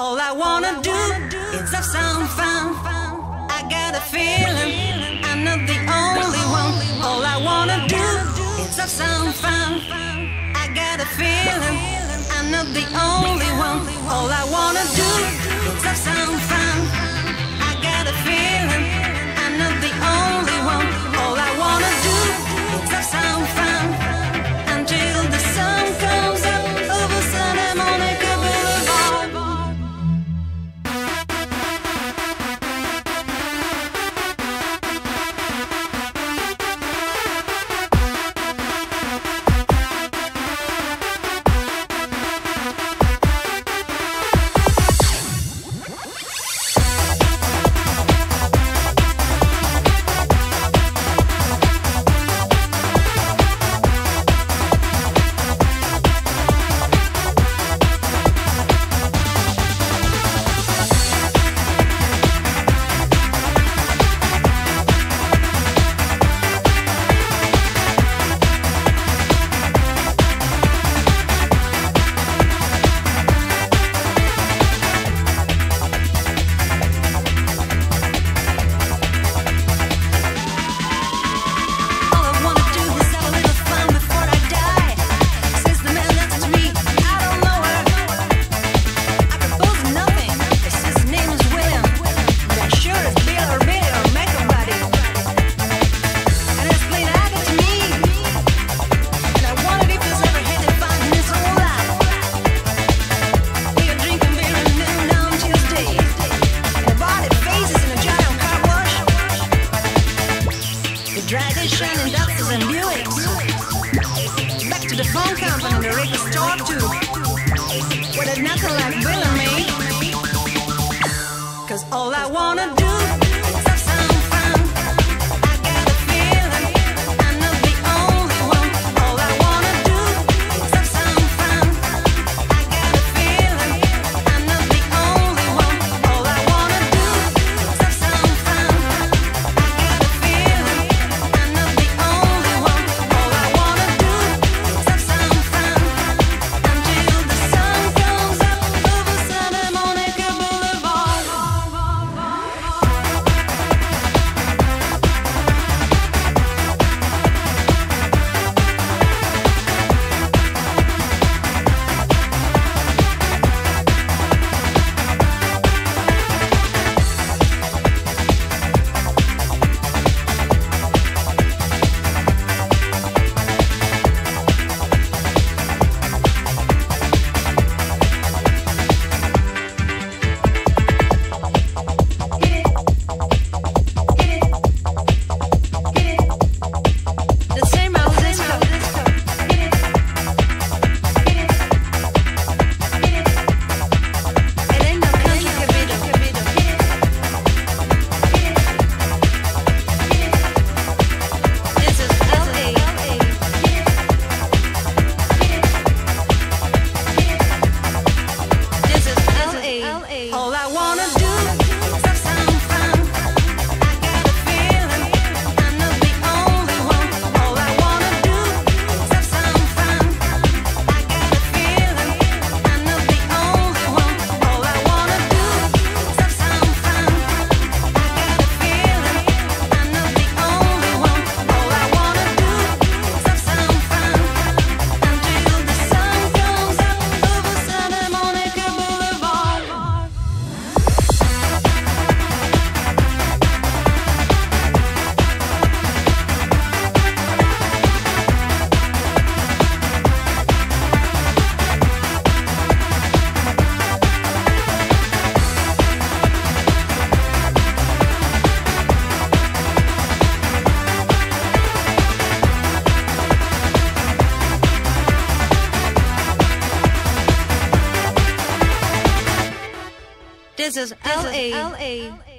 All I wanna do is have some fun. I got a feeling I'm not the only one. All I wanna do is have some fun. I got a feeling I'm not the only one. All I wanna do is have some fun. the phone company, the record store too. With a knuckle like Bill and. Cause all I wanna do This is L A L A.